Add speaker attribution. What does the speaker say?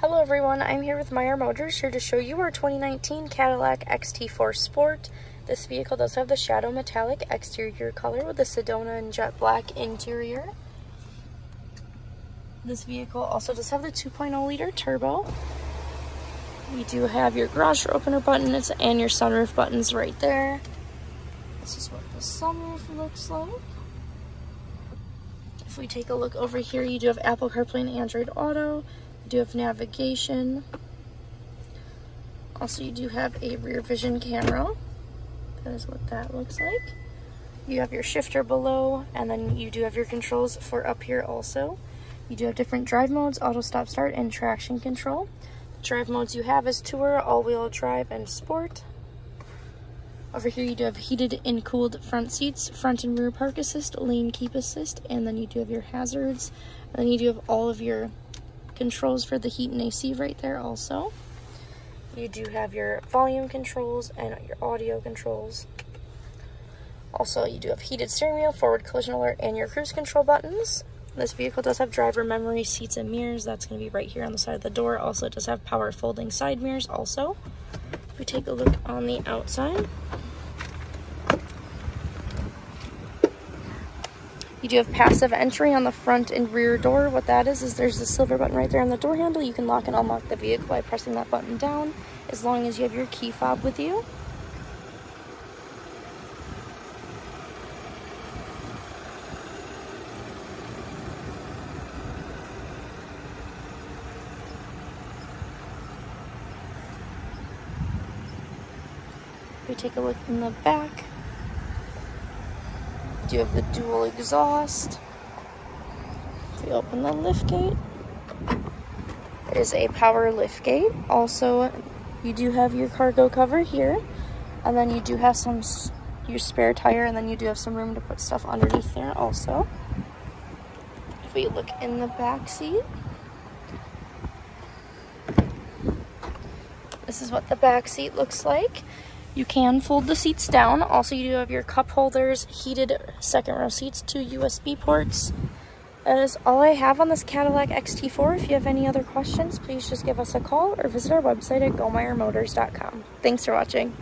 Speaker 1: Hello everyone, I'm here with Meyer Motors here to show you our 2019 Cadillac XT4 Sport. This vehicle does have the shadow metallic exterior color with the Sedona and jet black interior. This vehicle also does have the 2.0 liter turbo. We do have your garage opener buttons and your sunroof buttons right there. This is what the sunroof looks like. If we take a look over here, you do have Apple CarPlay and Android Auto do have navigation. Also, you do have a rear vision camera. That is what that looks like. You have your shifter below, and then you do have your controls for up here also. You do have different drive modes, auto stop start, and traction control. The drive modes you have is Tour, all-wheel drive, and Sport. Over here you do have heated and cooled front seats, front and rear park assist, lane keep assist, and then you do have your hazards. And then you do have all of your controls for the heat and AC right there also. You do have your volume controls and your audio controls. Also, you do have heated steering wheel, forward collision alert, and your cruise control buttons. This vehicle does have driver memory seats and mirrors. That's going to be right here on the side of the door. Also, it does have power folding side mirrors also. If we take a look on the outside, You do have passive entry on the front and rear door. What that is, is there's a silver button right there on the door handle. You can lock and unlock the vehicle by pressing that button down, as long as you have your key fob with you. We take a look in the back, do have the dual exhaust. If we open the lift gate, it is a power lift gate. Also, you do have your cargo cover here, and then you do have some your spare tire, and then you do have some room to put stuff underneath there also. If we look in the back seat, this is what the back seat looks like. You can fold the seats down. Also, you do have your cup holders, heated second row seats, two USB ports. That is all I have on this Cadillac XT4. If you have any other questions, please just give us a call or visit our website at gomeyermotors.com. Thanks for watching.